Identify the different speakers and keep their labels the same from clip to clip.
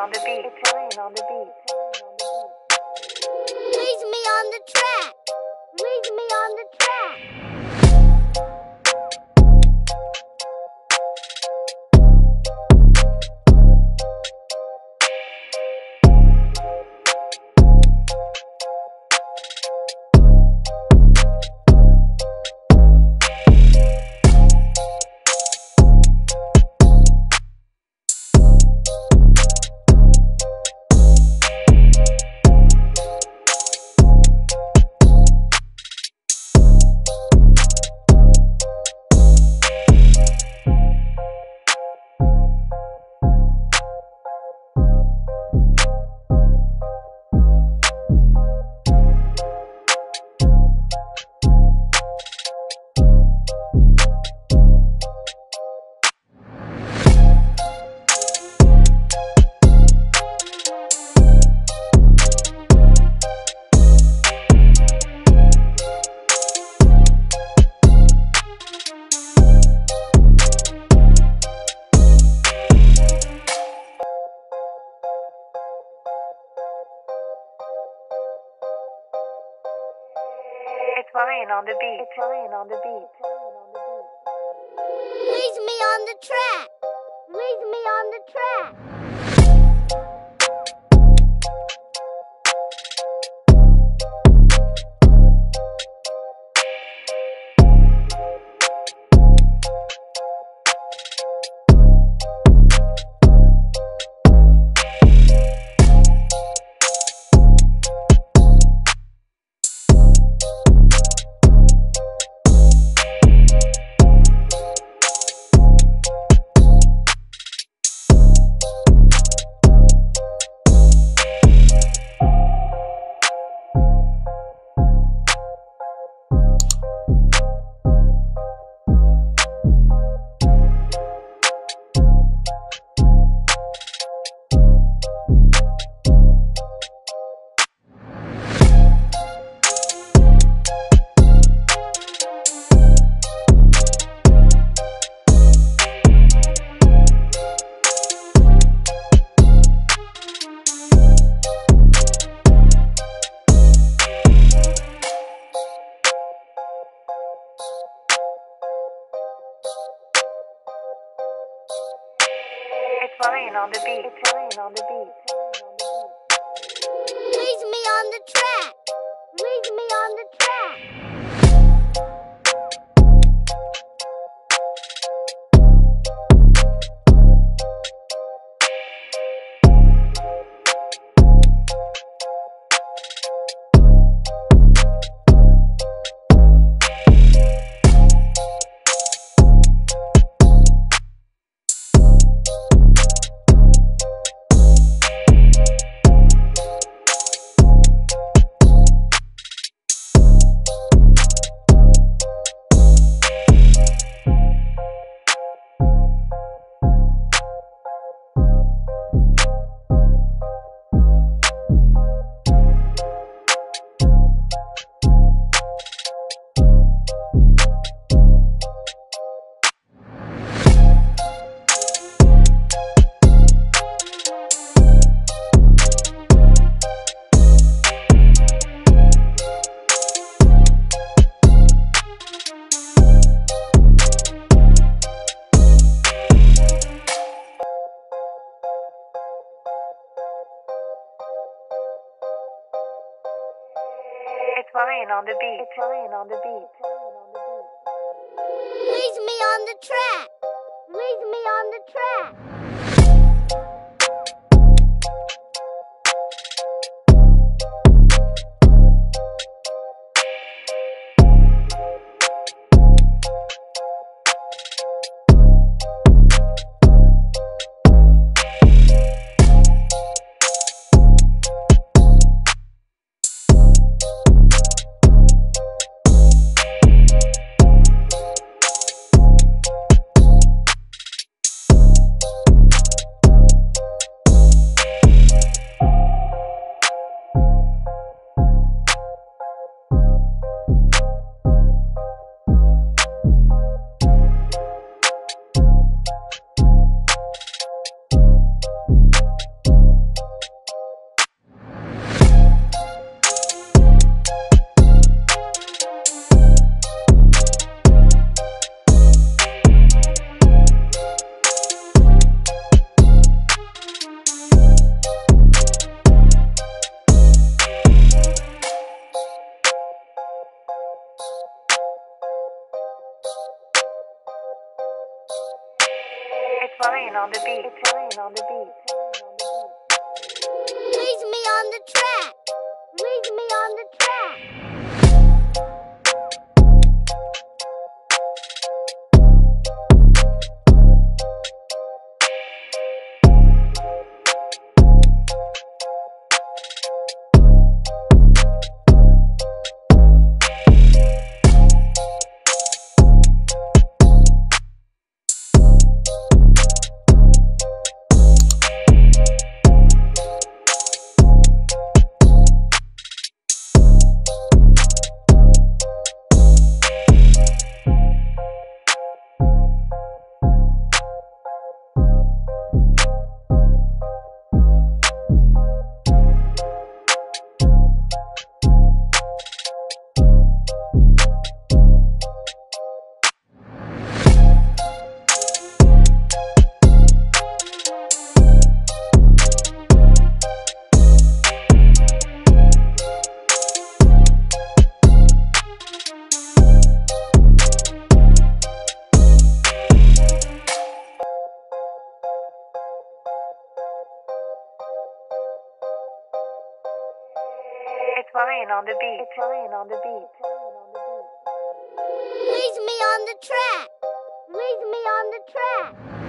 Speaker 1: on the beat. It's Brian on the beat.
Speaker 2: Leaves me on the track. Leaves me
Speaker 1: It's Brian on the beat. It's Brian on the beat.
Speaker 2: Leaves me on the track. Leaves me on the track.
Speaker 1: Brian on the beat. Brian on the beat.
Speaker 2: Leaves me on the track. Leaves me on the track.
Speaker 1: Ryan on the beat. It's Ryan on the beat.
Speaker 2: Leaves me on the track. Leaves me on the track.
Speaker 1: Ryan on the beat. On the beat.
Speaker 2: Leaves me on the track. Leaves me on the
Speaker 1: beat. It's Ryan on the beat.
Speaker 2: Leaves me on the track. Leaves me on the track.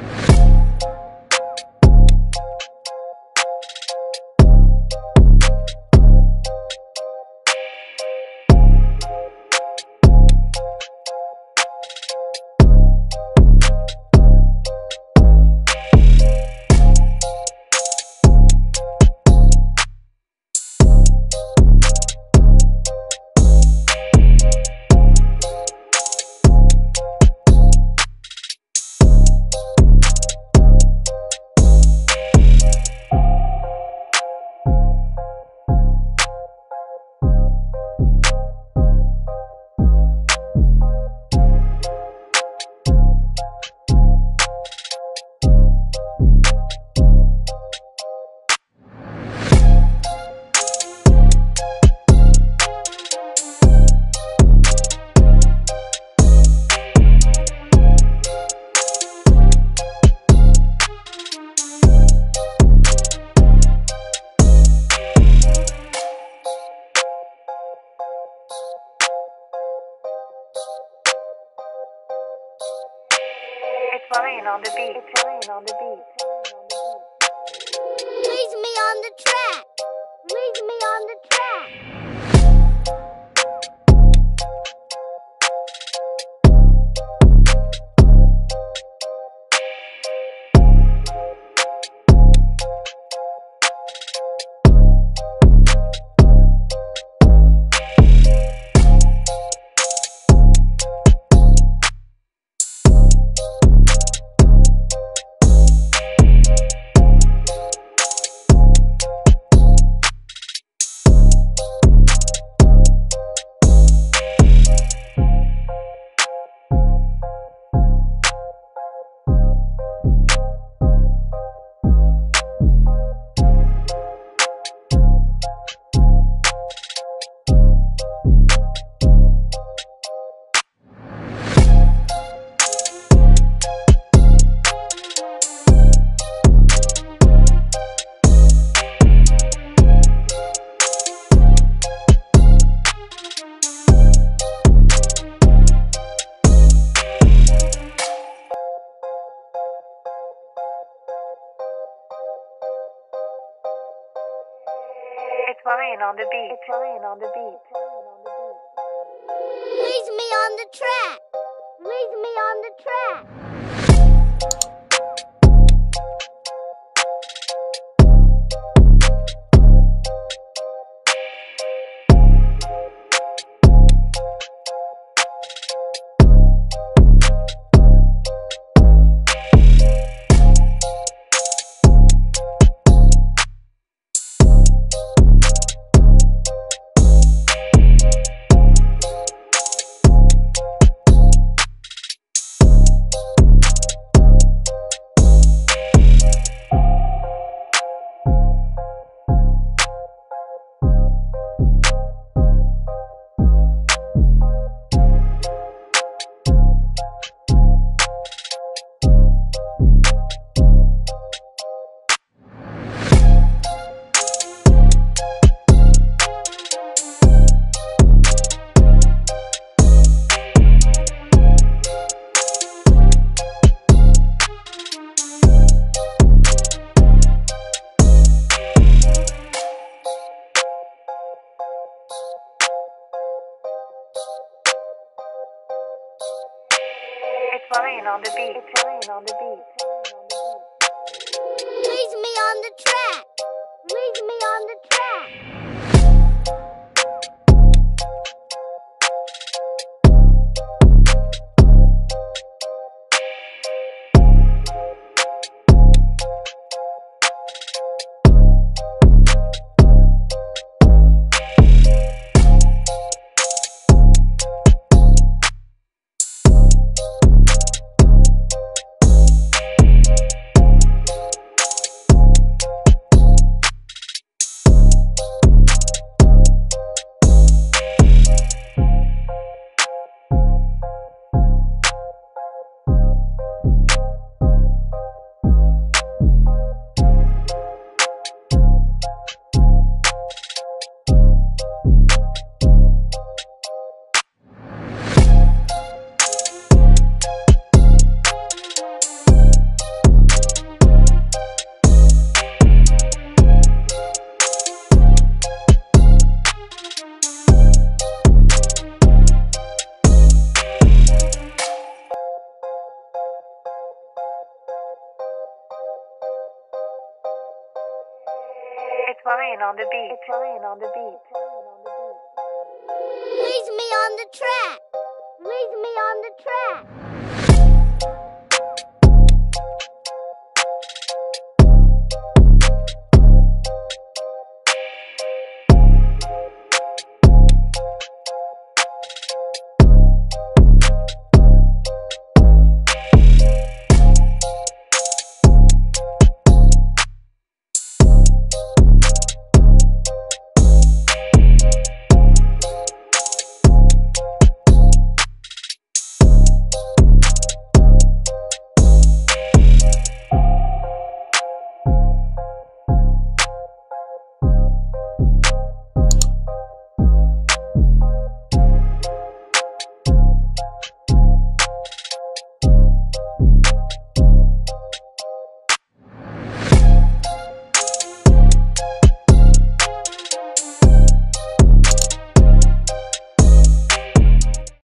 Speaker 1: Lorraine on the beat.
Speaker 2: Leaves me on the track. Leaves me on the track.
Speaker 1: On the beat. It's Lorraine on the beat.
Speaker 2: Leaves me on the track. Leaves me on the track.